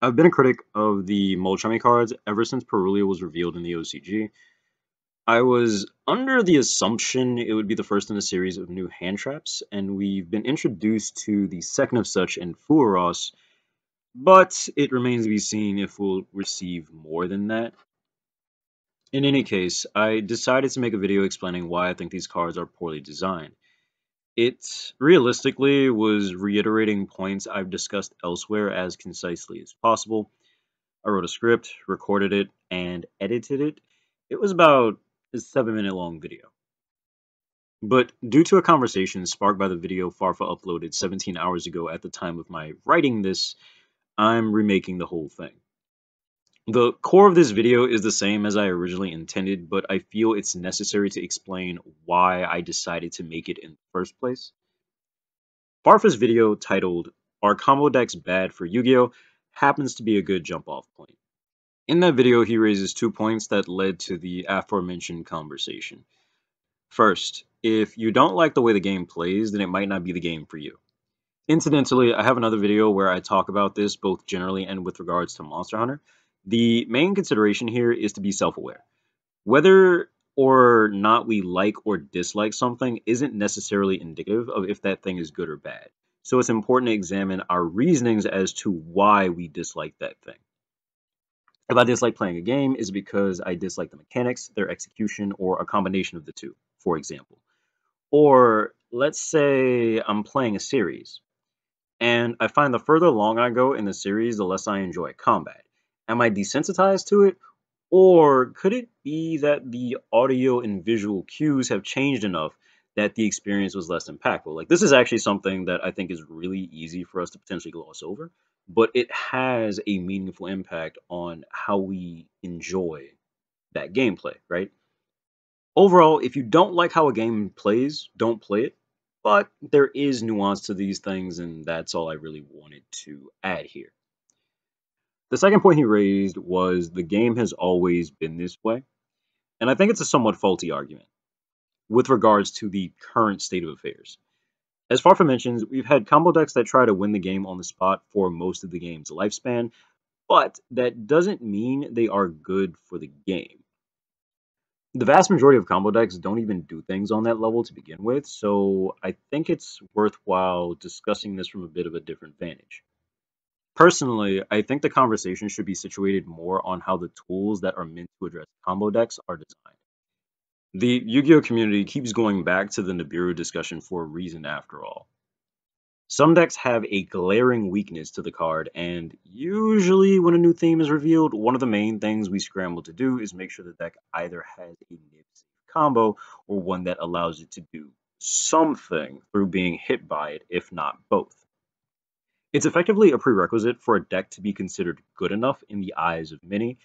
I've been a critic of the Mulcharmy cards ever since Purulia was revealed in the OCG. I was under the assumption it would be the first in a series of new hand traps, and we've been introduced to the second of such in Fuwalos, but it remains to be seen if we'll receive more than that. In any case, I decided to make a video explaining why I think these cards are poorly designed. It realistically was reiterating points I've discussed elsewhere as concisely as possible. I wrote a script, recorded it, and edited it. It was about a seven minute long video. But due to a conversation sparked by the video Farfa uploaded 17 hours ago at the time of my writing this, I'm remaking the whole thing. The core of this video is the same as I originally intended, but I feel it's necessary to explain why I decided to make it in the first place. Farfa's video titled, Are Combo Decks Bad for Yu-Gi-Oh? happens to be a good jump-off point. In that video, he raises two points that led to the aforementioned conversation. First, if you don't like the way the game plays, then it might not be the game for you. Incidentally, I have another video where I talk about this both generally and with regards to Monster Hunter, the main consideration here is to be self-aware. Whether or not we like or dislike something isn't necessarily indicative of if that thing is good or bad. So it's important to examine our reasonings as to why we dislike that thing. If I dislike playing a game, is because I dislike the mechanics, their execution, or a combination of the two, for example. Or let's say I'm playing a series, and I find the further along I go in the series, the less I enjoy combat. Am I desensitized to it? Or could it be that the audio and visual cues have changed enough that the experience was less impactful? Like, this is actually something that I think is really easy for us to potentially gloss over, but it has a meaningful impact on how we enjoy that gameplay, right? Overall, if you don't like how a game plays, don't play it. But there is nuance to these things, and that's all I really wanted to add here. The second point he raised was the game has always been this way, and I think it's a somewhat faulty argument with regards to the current state of affairs. As Farfa mentions, we've had combo decks that try to win the game on the spot for most of the game's lifespan, but that doesn't mean they are good for the game. The vast majority of combo decks don't even do things on that level to begin with, so I think it's worthwhile discussing this from a bit of a different vantage. Personally, I think the conversation should be situated more on how the tools that are meant to address combo decks are designed. The Yu-Gi-Oh community keeps going back to the Nibiru discussion for a reason after all. Some decks have a glaring weakness to the card, and usually when a new theme is revealed, one of the main things we scramble to do is make sure the deck either has a nib combo or one that allows it to do something through being hit by it, if not both. It's effectively a prerequisite for a deck to be considered good enough in the eyes of many.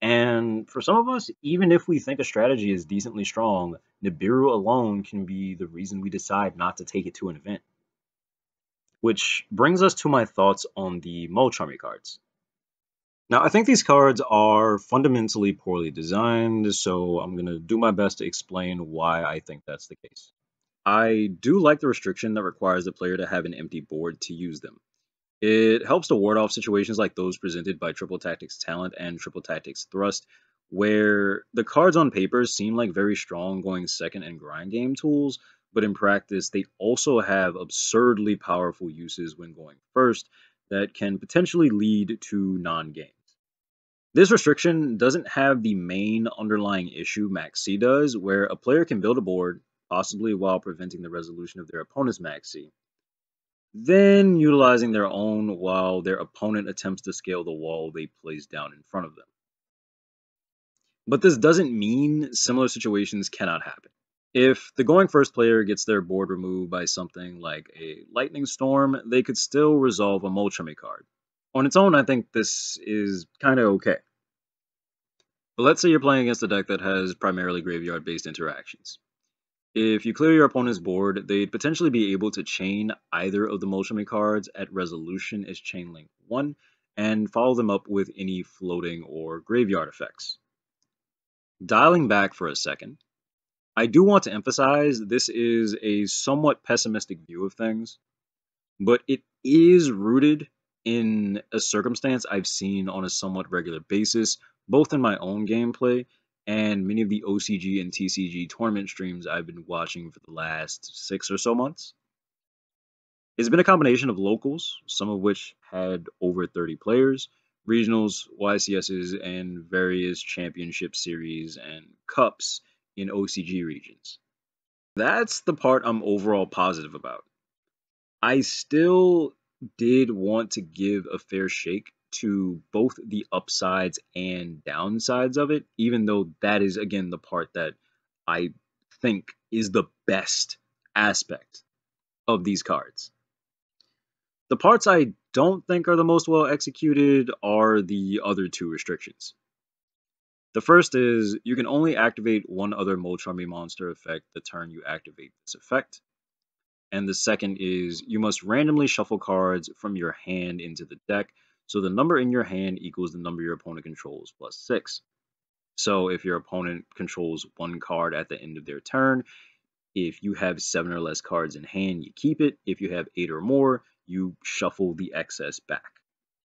And for some of us, even if we think a strategy is decently strong, Nibiru alone can be the reason we decide not to take it to an event. Which brings us to my thoughts on the Mulcharmy cards. Now, I think these cards are fundamentally poorly designed, so I'm going to do my best to explain why I think that's the case. I do like the restriction that requires the player to have an empty board to use them. It helps to ward off situations like those presented by Triple Tactics Talent and Triple Tactics Thrust, where the cards on paper seem like very strong going second and grind game tools, but in practice they also have absurdly powerful uses when going first that can potentially lead to non-games. This restriction doesn't have the main underlying issue Maxx C does, where a player can build a board, possibly while preventing the resolution of their opponent's Maxx C, then utilizing their own while their opponent attempts to scale the wall they place down in front of them. But this doesn't mean similar situations cannot happen. If the going first player gets their board removed by something like a lightning storm, they could still resolve a Mulcharmy card. On its own, I think this is kind of okay. But let's say you're playing against a deck that has primarily graveyard-based interactions. If you clear your opponent's board, they'd potentially be able to chain either of the Mulcharmy cards at resolution as chain link 1, and follow them up with any floating or graveyard effects. Dialing back for a second, I do want to emphasize this is a somewhat pessimistic view of things, but it is rooted in a circumstance I've seen on a somewhat regular basis, both in my own gameplay and many of the OCG and TCG tournament streams I've been watching for the last six or so months. It's been a combination of locals, some of which had over 30 players, regionals, YCSs, and various championship series and cups in OCG regions. That's the part I'm overall positive about. I still did want to give a fair shake to both the upsides and downsides of it, even though that is, again, the part that I think is the best aspect of these cards. The parts I don't think are the most well executed are the other two restrictions. The first is you can only activate one other Mulcharmy monster effect the turn you activate this effect. And the second is you must randomly shuffle cards from your hand into the deck, so the number in your hand equals the number your opponent controls plus 6. So if your opponent controls one card at the end of their turn, if you have 7 or less cards in hand, you keep it. If you have 8 or more, you shuffle the excess back.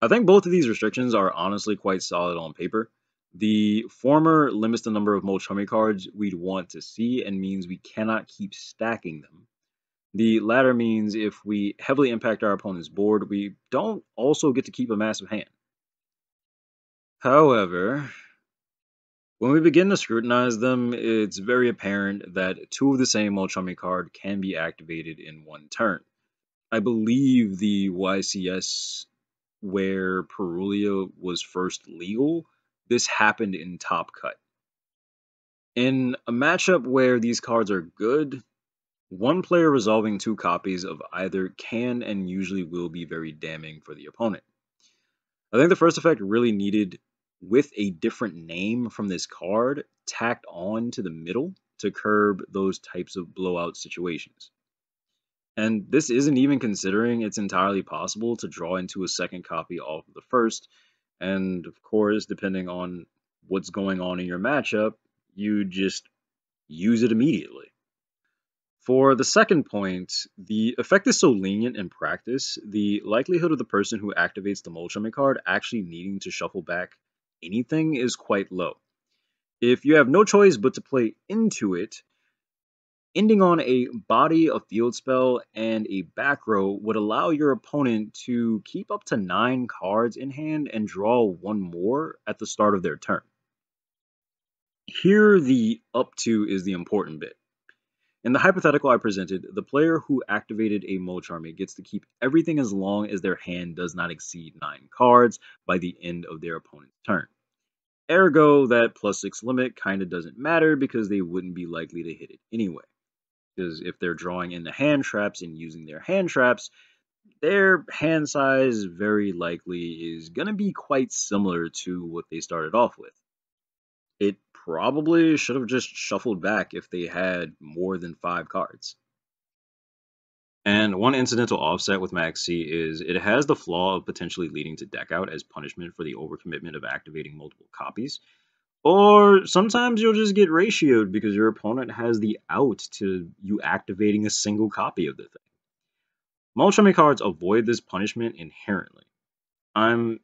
I think both of these restrictions are honestly quite solid on paper. The former limits the number of Mulcharmy cards we'd want to see and means we cannot keep stacking them. The latter means if we heavily impact our opponent's board, we don't also get to keep a massive hand. However, when we begin to scrutinize them, it's very apparent that two of the same Mulcharmy card can be activated in one turn. I believe the YCS where Purulia was first legal, this happened in Top Cut. In a matchup where these cards are good, one player resolving two copies of either can and usually will be very damning for the opponent. I think the first effect really needed with a different name from this card tacked on to the middle to curb those types of blowout situations. And this isn't even considering it's entirely possible to draw into a second copy off of the first. And of course, depending on what's going on in your matchup, you just use it immediately. For the second point, the effect is so lenient in practice, the likelihood of the person who activates the Mulcharmy card actually needing to shuffle back anything is quite low. If you have no choice but to play into it, Ending on a body, a field spell, and a back row would allow your opponent to keep up to 9 cards in hand and draw one more at the start of their turn. Here, the up to is the important bit. In the hypothetical I presented, the player who activated a Mulcharmy gets to keep everything as long as their hand does not exceed 9 cards by the end of their opponent's turn. Ergo, that plus 6 limit kinda doesn't matter because they wouldn't be likely to hit it anyway because if they're drawing in the hand traps and using their hand traps, their hand size very likely is going to be quite similar to what they started off with. Probably should have just shuffled back if they had more than five cards. And one incidental offset with Maxx C is it has the flaw of potentially leading to deck out as punishment for the overcommitment of activating multiple copies. Or sometimes you'll just get ratioed because your opponent has the out to you activating a single copy of the thing. Mulcharmy cards avoid this punishment inherently. I'm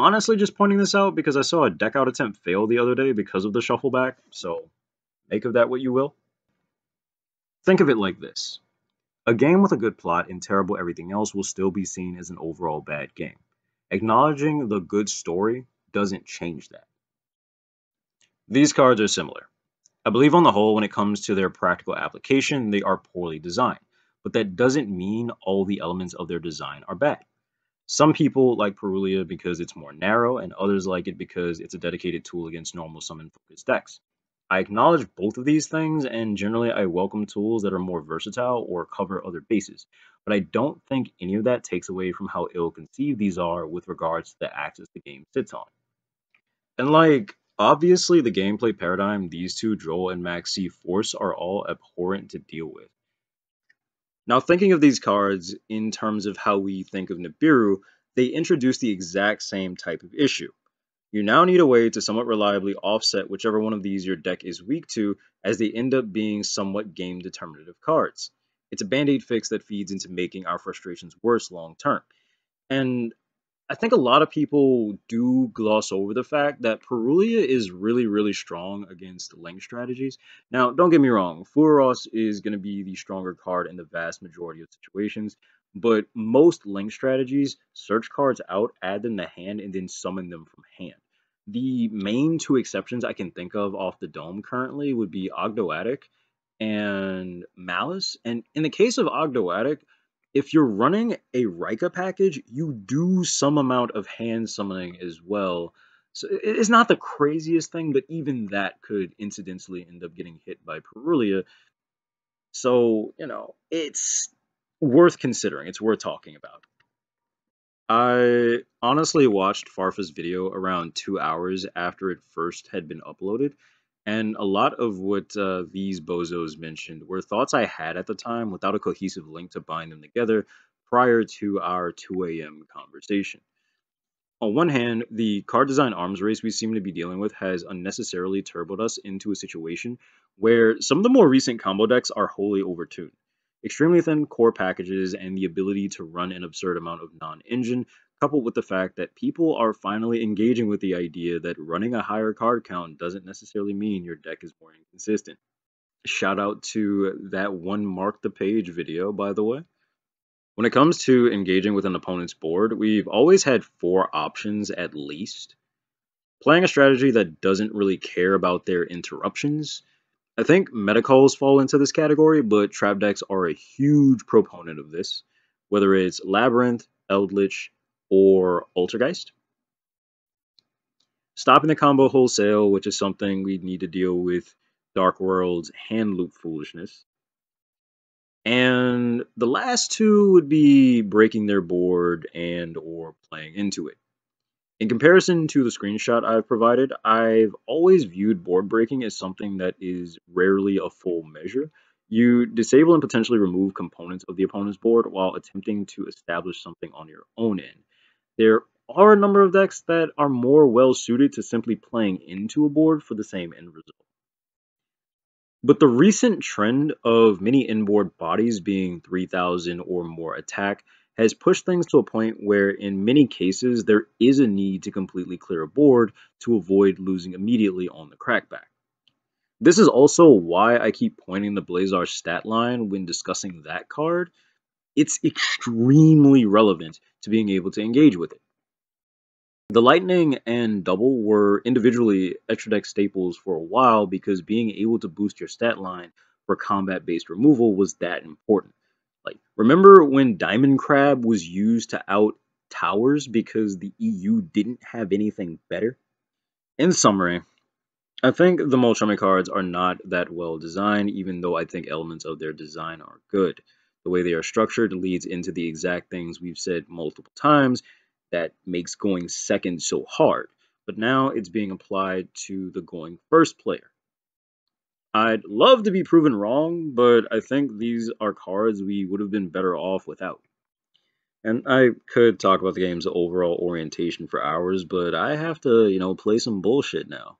honestly just pointing this out because I saw a deck out attempt fail the other day because of the shuffle back, so make of that what you will. Think of it like this. A game with a good plot and terrible everything else will still be seen as an overall bad game. Acknowledging the good story doesn't change that. These cards are similar. I believe on the whole, when it comes to their practical application, they are poorly designed, but that doesn't mean all the elements of their design are bad. Some people like Purulia because it's more narrow, and others like it because it's a dedicated tool against normal summon focused decks. I acknowledge both of these things, and generally I welcome tools that are more versatile or cover other bases, but I don't think any of that takes away from how ill conceived these are with regards to the axis the game sits on. And like, Obviously, the gameplay paradigm these two, Droll and Maxx C force, are all abhorrent to deal with. Now, thinking of these cards in terms of how we think of Nibiru, they introduce the exact same type of issue. You now need a way to somewhat reliably offset whichever one of these your deck is weak to, as they end up being somewhat game determinative cards. It's a band aid fix that feeds into making our frustrations worse long term. And I think a lot of people do gloss over the fact that Purulia is really, really strong against link strategies. Now, don't get me wrong, Furos is going to be the stronger card in the vast majority of situations, but most link strategies search cards out, add them to hand, and then summon them from hand. The main two exceptions I can think of off the dome currently would be Ogdoadic and Malice. And in the case of Ogdoadic, if you're running a Rikka package, you do some amount of hand summoning as well. So it's not the craziest thing, but even that could incidentally end up getting hit by Purulia. So, you know, it's worth considering. It's worth talking about. I honestly watched Farfa's video around two hours after it first had been uploaded, and a lot of what uh, these bozos mentioned were thoughts I had at the time without a cohesive link to bind them together prior to our 2 a.m. conversation. On one hand, the card design arms race we seem to be dealing with has unnecessarily turboed us into a situation where some of the more recent combo decks are wholly overtuned. Extremely thin core packages and the ability to run an absurd amount of non-engine coupled with the fact that people are finally engaging with the idea that running a higher card count doesn't necessarily mean your deck is more inconsistent. Shout out to that one Mark the Page video, by the way. When it comes to engaging with an opponent's board, we've always had four options at least. Playing a strategy that doesn't really care about their interruptions. I think Metacalls fall into this category, but trap decks are a huge proponent of this, whether it's Labyrinth, Eldritch, or Altergeist. Stopping the combo wholesale, which is something we need to deal with Dark World's hand loop foolishness. And the last two would be breaking their board and or playing into it. In comparison to the screenshot I've provided, I've always viewed board breaking as something that is rarely a full measure. You disable and potentially remove components of the opponent's board while attempting to establish something on your own end. There are a number of decks that are more well suited to simply playing into a board for the same end result. But the recent trend of many inboard bodies being 3000 or more attack has pushed things to a point where in many cases there is a need to completely clear a board to avoid losing immediately on the crackback. This is also why I keep pointing the Blazar stat line when discussing that card, it's extremely relevant to being able to engage with it. The Lightning and Double were individually extra deck staples for a while because being able to boost your stat line for combat based removal was that important. Like, remember when Diamond Crab was used to out towers because the EU didn't have anything better? In summary, I think the Mulcharmy cards are not that well designed, even though I think elements of their design are good the way they are structured leads into the exact things we've said multiple times that makes going second so hard. But now it's being applied to the going first player. I'd love to be proven wrong, but I think these are cards we would have been better off without. And I could talk about the game's overall orientation for hours, but I have to, you know, play some bullshit now.